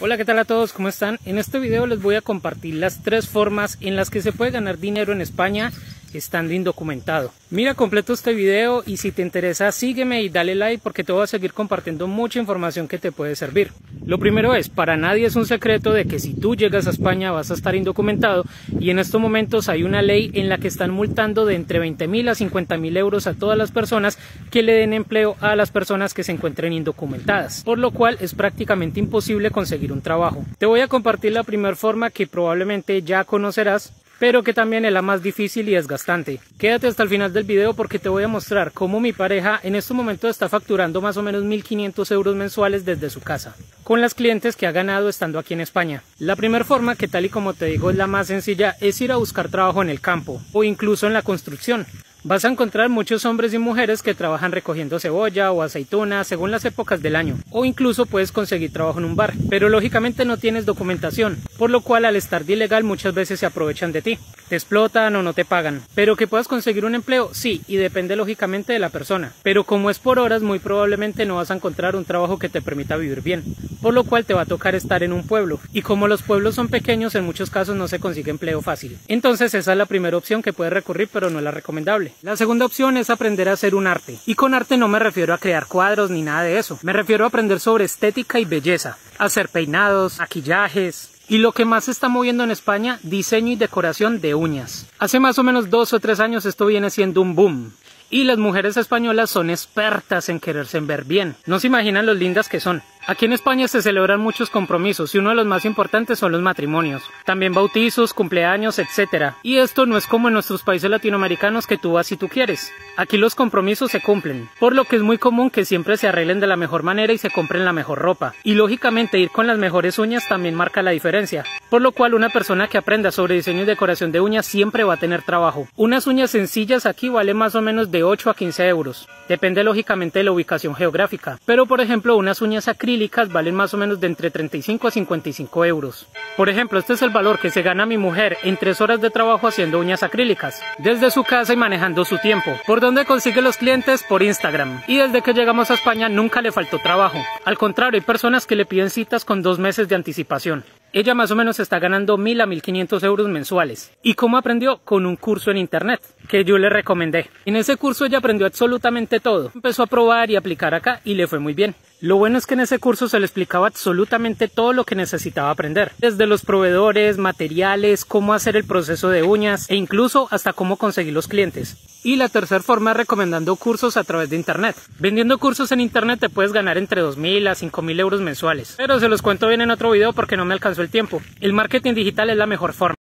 Hola, ¿qué tal a todos? ¿Cómo están? En este video les voy a compartir las tres formas en las que se puede ganar dinero en España estando indocumentado. Mira completo este video y si te interesa sígueme y dale like porque te voy a seguir compartiendo mucha información que te puede servir. Lo primero es, para nadie es un secreto de que si tú llegas a España vas a estar indocumentado y en estos momentos hay una ley en la que están multando de entre 20 mil a 50 mil euros a todas las personas que le den empleo a las personas que se encuentren indocumentadas, por lo cual es prácticamente imposible conseguir un trabajo. Te voy a compartir la primera forma que probablemente ya conocerás pero que también es la más difícil y desgastante. Quédate hasta el final del video porque te voy a mostrar cómo mi pareja en este momento está facturando más o menos 1.500 euros mensuales desde su casa, con las clientes que ha ganado estando aquí en España. La primera forma, que tal y como te digo es la más sencilla, es ir a buscar trabajo en el campo o incluso en la construcción. Vas a encontrar muchos hombres y mujeres que trabajan recogiendo cebolla o aceituna según las épocas del año, o incluso puedes conseguir trabajo en un bar, pero lógicamente no tienes documentación, por lo cual al estar de ilegal muchas veces se aprovechan de ti te explotan o no te pagan. Pero que puedas conseguir un empleo, sí, y depende lógicamente de la persona. Pero como es por horas, muy probablemente no vas a encontrar un trabajo que te permita vivir bien, por lo cual te va a tocar estar en un pueblo. Y como los pueblos son pequeños, en muchos casos no se consigue empleo fácil. Entonces esa es la primera opción que puedes recurrir, pero no es la recomendable. La segunda opción es aprender a hacer un arte. Y con arte no me refiero a crear cuadros ni nada de eso. Me refiero a aprender sobre estética y belleza. Hacer peinados, maquillajes, y lo que más se está moviendo en España, diseño y decoración de uñas. Hace más o menos dos o tres años esto viene siendo un boom. Y las mujeres españolas son expertas en quererse ver bien. No se imaginan lo lindas que son. Aquí en España se celebran muchos compromisos y uno de los más importantes son los matrimonios. También bautizos, cumpleaños, etc. Y esto no es como en nuestros países latinoamericanos que tú vas si tú quieres. Aquí los compromisos se cumplen, por lo que es muy común que siempre se arreglen de la mejor manera y se compren la mejor ropa. Y lógicamente ir con las mejores uñas también marca la diferencia, por lo cual una persona que aprenda sobre diseño y decoración de uñas siempre va a tener trabajo. Unas uñas sencillas aquí valen más o menos de 8 a 15 euros. Depende lógicamente de la ubicación geográfica, pero por ejemplo unas uñas acrílicas valen más o menos de entre 35 a 55 euros. Por ejemplo, este es el valor que se gana mi mujer en 3 horas de trabajo haciendo uñas acrílicas, desde su casa y manejando su tiempo. ¿Por dónde consigue los clientes? Por Instagram. Y desde que llegamos a España nunca le faltó trabajo. Al contrario, hay personas que le piden citas con dos meses de anticipación. Ella más o menos está ganando 1000 a 1500 euros mensuales. ¿Y cómo aprendió? Con un curso en internet que yo le recomendé. En ese curso ella aprendió absolutamente todo. Empezó a probar y aplicar acá y le fue muy bien. Lo bueno es que en ese curso se le explicaba absolutamente todo lo que necesitaba aprender, desde los proveedores, materiales, cómo hacer el proceso de uñas e incluso hasta cómo conseguir los clientes. Y la tercera forma es recomendando cursos a través de internet. Vendiendo cursos en internet te puedes ganar entre 2.000 a 5.000 euros mensuales. Pero se los cuento bien en otro video porque no me alcanzó el tiempo. El marketing digital es la mejor forma.